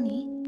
你。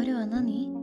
流れは何？